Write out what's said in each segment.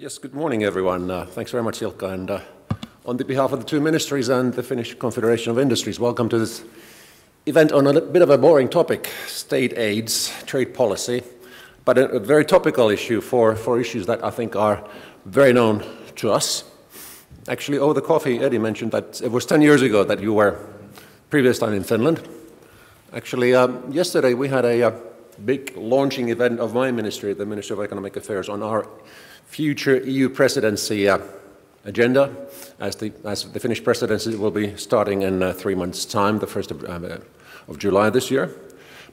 Yes, good morning, everyone. Uh, thanks very much, Ilkka. And uh, on the behalf of the two ministries and the Finnish Confederation of Industries, welcome to this event on a bit of a boring topic, state aids, trade policy, but a, a very topical issue for, for issues that I think are very known to us. Actually, over the coffee, Eddie mentioned that it was 10 years ago that you were previous time in Finland. Actually, um, yesterday we had a, a big launching event of my ministry, the Ministry of Economic Affairs, on our future EU presidency uh, agenda, as the, as the Finnish presidency will be starting in uh, three months' time, the 1st of, uh, of July this year.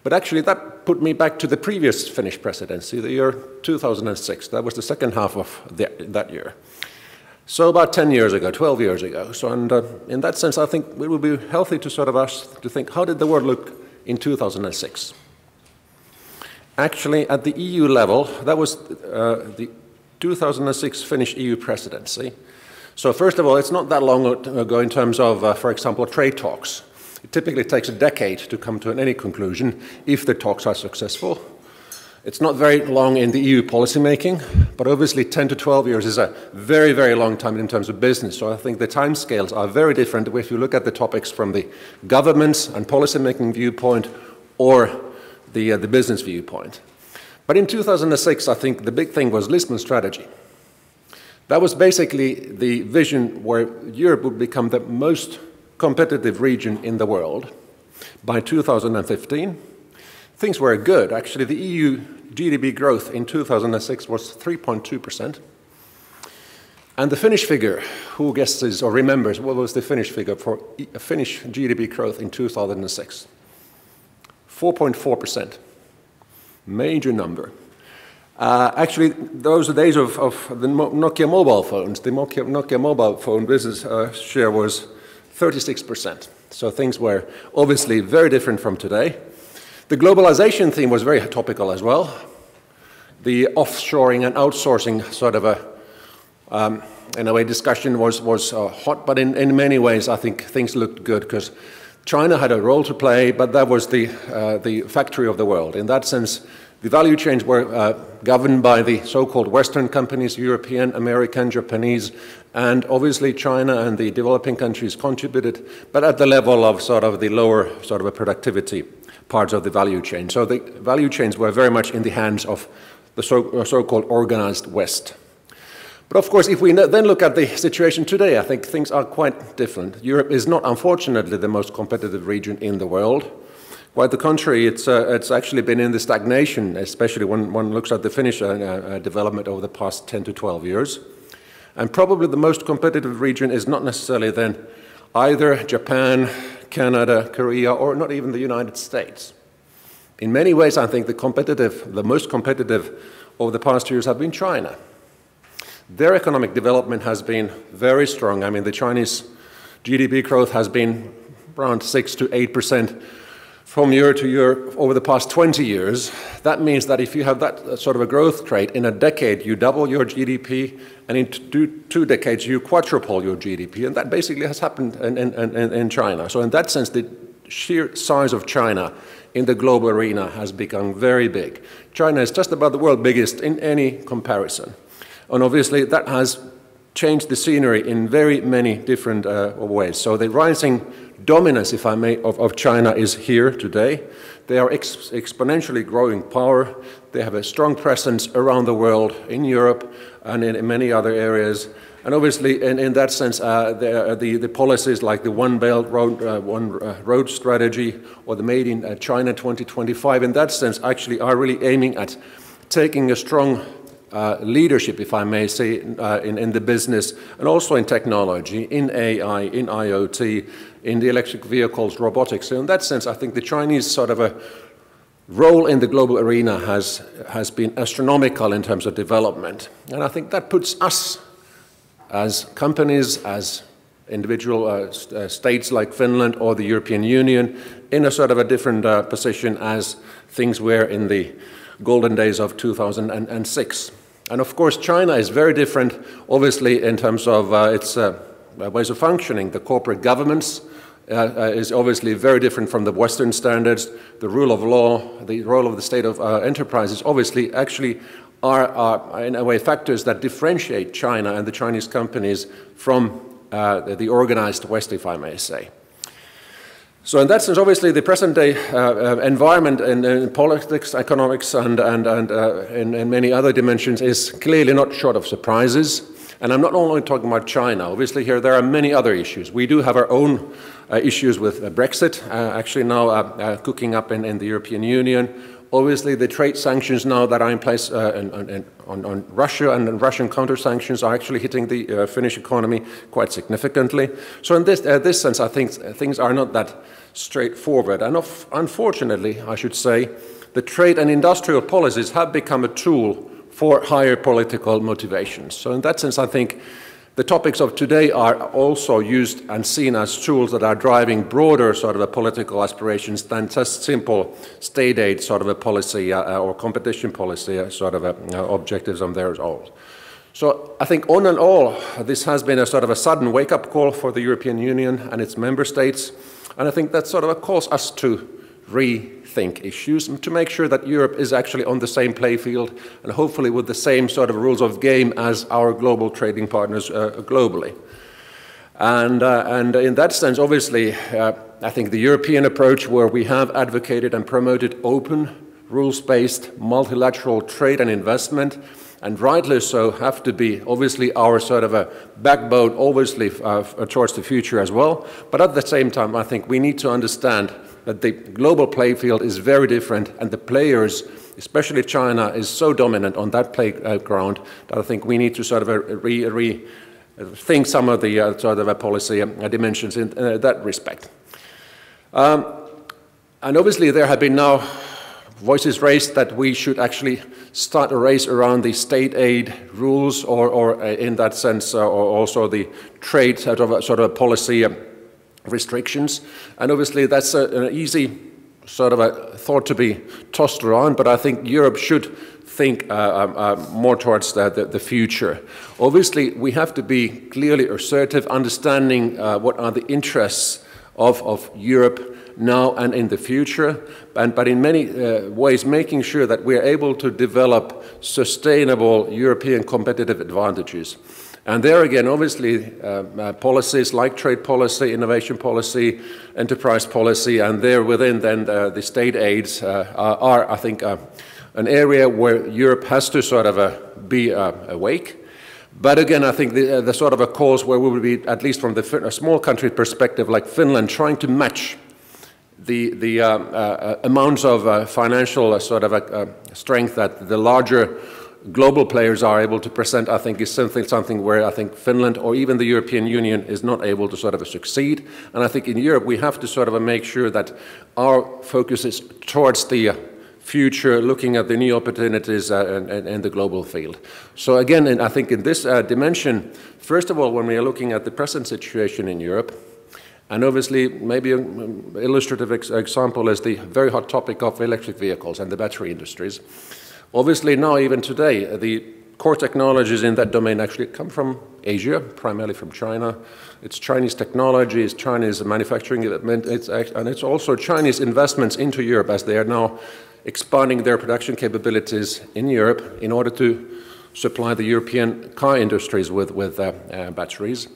But actually, that put me back to the previous Finnish presidency, the year 2006. That was the second half of the, that year. So about 10 years ago, 12 years ago. So, and uh, in that sense, I think it would be healthy to sort of ask to think, how did the world look in 2006? Actually, at the EU level, that was uh, the 2006 Finnish EU presidency. So first of all, it's not that long ago in terms of, uh, for example, trade talks. It typically takes a decade to come to any conclusion if the talks are successful. It's not very long in the EU policymaking, but obviously 10 to 12 years is a very, very long time in terms of business. So I think the timescales are very different if you look at the topics from the government's and policymaking viewpoint or the, uh, the business viewpoint. But in 2006, I think the big thing was Lisbon strategy. That was basically the vision where Europe would become the most competitive region in the world by 2015. Things were good. Actually, the EU GDP growth in 2006 was 3.2%. And the Finnish figure, who guesses or remembers what was the Finnish figure for Finnish GDP growth in 2006? 4.4% major number. Uh, actually, those days of, of, the Nokia mobile phones. The Nokia, Nokia mobile phone business uh, share was 36%. So things were obviously very different from today. The globalization theme was very topical as well. The offshoring and outsourcing sort of a, um, in a way, discussion was, was uh, hot, but in, in many ways, I think things looked good because China had a role to play, but that was the, uh, the factory of the world. In that sense, the value chains were uh, governed by the so-called Western companies, European, American, Japanese, and obviously China and the developing countries contributed, but at the level of sort of the lower sort of a productivity parts of the value chain. So the value chains were very much in the hands of the uh, so-called organized West. But of course, if we then look at the situation today, I think things are quite different. Europe is not, unfortunately, the most competitive region in the world. Quite the contrary, it's, uh, it's actually been in the stagnation, especially when one looks at the Finnish uh, uh, development over the past 10 to 12 years. And probably the most competitive region is not necessarily then either Japan, Canada, Korea, or not even the United States. In many ways, I think the competitive, the most competitive over the past years have been China. Their economic development has been very strong. I mean, the Chinese GDP growth has been around 6 to 8 percent from year to year over the past 20 years. That means that if you have that sort of a growth rate, in a decade you double your GDP, and in two, decades you quadruple your GDP. And that basically has happened in, in, in, in China. So, in that sense, the sheer size of China in the global arena has become very big. China is just about the world biggest in any comparison. And obviously, that has changed the scenery in very many different uh, ways. So, the rising dominance, if I may, of, of China is here today. They are ex exponentially growing power. They have a strong presence around the world, in Europe and in, in many other areas. And obviously, in, in that sense, uh, the, the, the, policies like the One Belt Road, uh, One uh, Road strategy or the Made in uh, China 2025, in that sense, actually are really aiming at taking a strong uh, leadership, if I may say, uh, in, in the business and also in technology, in AI, in IoT, in the electric vehicles, robotics. So in that sense, I think the Chinese sort of a role in the global arena has, has been astronomical in terms of development. And I think that puts us as companies, as individual uh, st uh, states like Finland or the European Union in a sort of a different uh, position as things were in the golden days of 2006. And of course, China is very different, obviously, in terms of uh, its uh, ways of functioning. The corporate governments uh, uh, is obviously very different from the Western standards. The rule of law, the role of the state of uh, enterprise is obviously actually are, are, in a way, factors that differentiate China and the Chinese companies from uh, the organized West, if I may say. So in that sense, obviously, the present-day uh, uh, environment in, in, politics, economics, and, and, and uh, in, in, many other dimensions is clearly not short of surprises. And I'm not only talking about China. Obviously, here there are many other issues. We do have our own uh, issues with uh, Brexit, uh, actually now cooking up in, in the European Union. Obviously, the trade sanctions now that are in place uh, in, on, on, Russia and Russian counter sanctions are actually hitting the uh, Finnish economy quite significantly. So, in this, uh, this sense, I think things are not that straightforward. And of, unfortunately, I should say, the trade and industrial policies have become a tool for higher political motivations. So, in that sense, I think the topics of today are also used and seen as tools that are driving broader sort of a political aspirations than just simple state aid sort of a policy uh, or competition policy uh, sort of a, uh, objectives on their own. So I think on and all, this has been a sort of a sudden wake-up call for the European Union and its member states, and I think that sort of a calls us to re think issues to make sure that Europe is actually on the same playfield and hopefully with the same sort of rules of game as our global trading partners uh, globally. And, uh, and in that sense, obviously, uh, I think the European approach where we have advocated and promoted open, rules-based, multilateral trade and investment, and rightly so, have to be obviously our sort of a backbone, obviously, uh, towards the future as well. But at the same time, I think we need to understand that the global playfield is very different and the players, especially China, is so dominant on that playground that I think we need to sort of uh, re, re think some of the uh, sort of policy uh, dimensions in uh, that respect. Um, and obviously there have been now voices raised that we should actually start a race around the state aid rules or, or uh, in that sense, uh, or also the trade sort of, sort of policy restrictions. And obviously, that's a, an easy sort of a thought to be tossed around, but I think Europe should think uh, um, uh, more towards the, the, the, future. Obviously, we have to be clearly assertive, understanding uh, what are the interests of, of Europe now and in the future, and, but in many uh, ways making sure that we are able to develop sustainable European competitive advantages. And there again, obviously, uh, uh, policies like trade policy, innovation policy, enterprise policy, and there within then the, the state aids uh, are, I think, uh, an area where Europe has to sort of uh, be uh, awake. But again, I think the, the, sort of a cause where we will be, at least from the small country perspective like Finland, trying to match the, the amounts of financial sort of strength that the larger global players are able to present, I think, is something, something where I think Finland or even the European Union is not able to sort of succeed. And I think in Europe we have to sort of make sure that our focus is towards the future, looking at the new opportunities uh, in, in, the global field. So again, I think in this uh, dimension, first of all, when we are looking at the present situation in Europe, and obviously, maybe an illustrative ex example is the very hot topic of electric vehicles and the battery industries. Obviously, now, even today, the core technologies in that domain actually come from Asia, primarily from China. It's Chinese technology, it's Chinese manufacturing, it's, and it's also Chinese investments into Europe as they are now expanding their production capabilities in Europe in order to supply the European car industries with, with uh, uh, batteries.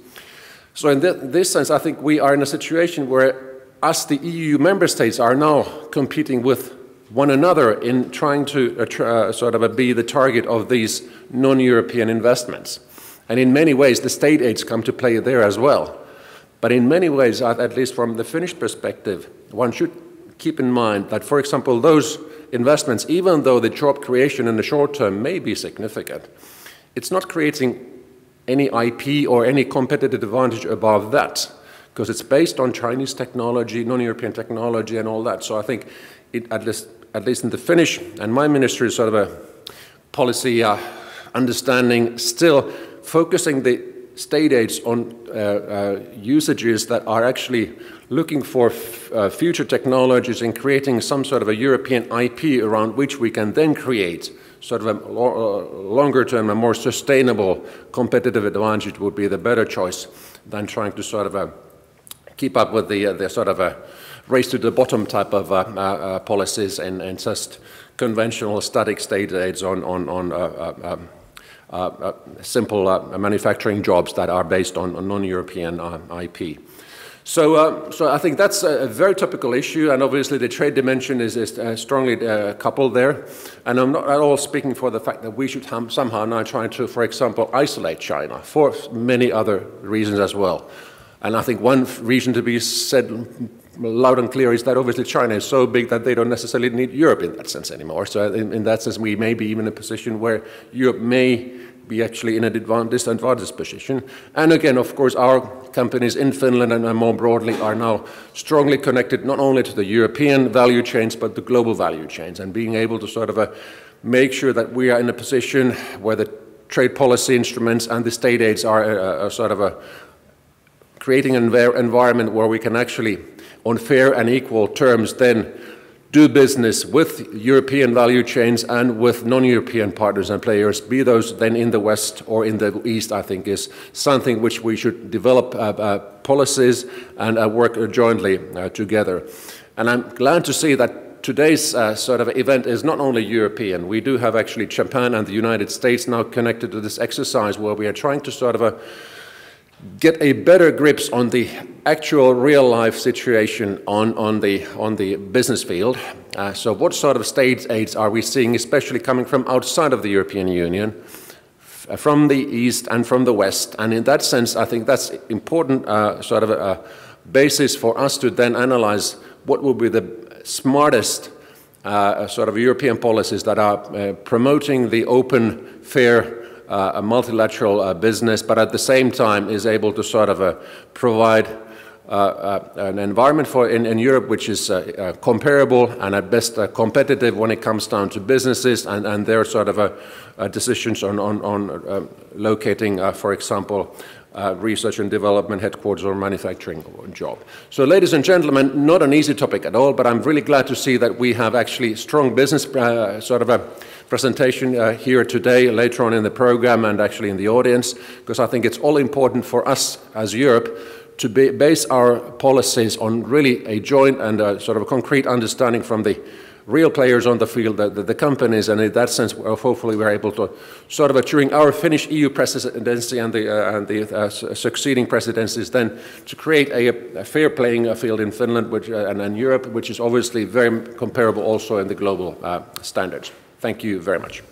So in th this sense, I think we are in a situation where us, the EU member states, are now competing with one another in trying to uh, uh, sort of uh, be the target of these non-European investments. And in many ways, the state aids come to play there as well. But in many ways, at least from the Finnish perspective, one should keep in mind that, for example, those investments, even though the job creation in the short term may be significant, it's not creating any IP or any competitive advantage above that, because it's based on Chinese technology, non-European technology, and all that. So I think it, at least at least in the Finnish and my ministry, is sort of a policy uh, understanding, still focusing the state aids on uh, uh, usages that are actually looking for uh, future technologies and creating some sort of a European IP around which we can then create sort of a uh, longer term, a more sustainable competitive advantage would be the better choice than trying to sort of uh, keep up with the, the sort of a race to the bottom type of uh, uh, uh, policies and, and, just conventional static state aids on, on, on um, simple manufacturing jobs that are based on, on non-European IP. So, uh, so I think that's a very topical issue, and obviously the trade dimension is, is uh, strongly uh, coupled there. And I'm not at all speaking for the fact that we should somehow now try to, for example, isolate China for many other reasons as well. And I think one reason to be said loud and clear is that obviously China is so big that they don't necessarily need Europe in that sense anymore. So in, in that sense, we may be even in a position where Europe may be actually in a disadvantaged position. And again, of course, our companies in Finland and more broadly are now strongly connected not only to the European value chains, but the global value chains, and being able to sort of uh, make sure that we are in a position where the trade policy instruments and the state aids are uh, uh sort of a creating an environment where we can actually, on fair and equal terms, then do business with European value chains and with non-European partners and players, be those then in the West or in the East, I think is something which we should develop uh, uh, policies and uh, work jointly uh, together. And I'm glad to see that today's uh, sort of event is not only European. We do have actually Japan and the United States now connected to this exercise where we are trying to sort of uh, get a better grips on the actual real life situation on, on, the, on the business field. Uh, so what sort of state aids are we seeing, especially coming from outside of the European Union, from the East and from the West? And in that sense, I think that's important uh, sort of a, a, basis for us to then analyze what will be the smartest uh, sort of European policies that are uh, promoting the open, fair uh, a multilateral uh, business, but at the same time is able to sort of uh, provide uh, uh, an environment for in, in, Europe which is uh, comparable and at best competitive when it comes down to businesses and, and their sort of decisions on, on, on locating, for example, uh, research and development headquarters or manufacturing job. So ladies and gentlemen, not an easy topic at all, but I'm really glad to see that we have actually strong business uh, sort of a presentation uh, here today, later on in the program, and actually in the audience, because I think it's all important for us as Europe to be, base our policies on really a joint and a sort of a concrete understanding from the real players on the field, the, the, the, companies, and in that sense, hopefully we're able to sort of, during our Finnish EU presidency and the, uh, and the uh, succeeding presidencies, then to create a, a fair playing field in Finland which, uh, and, in Europe, which is obviously very comparable also in the global uh, standards. Thank you very much.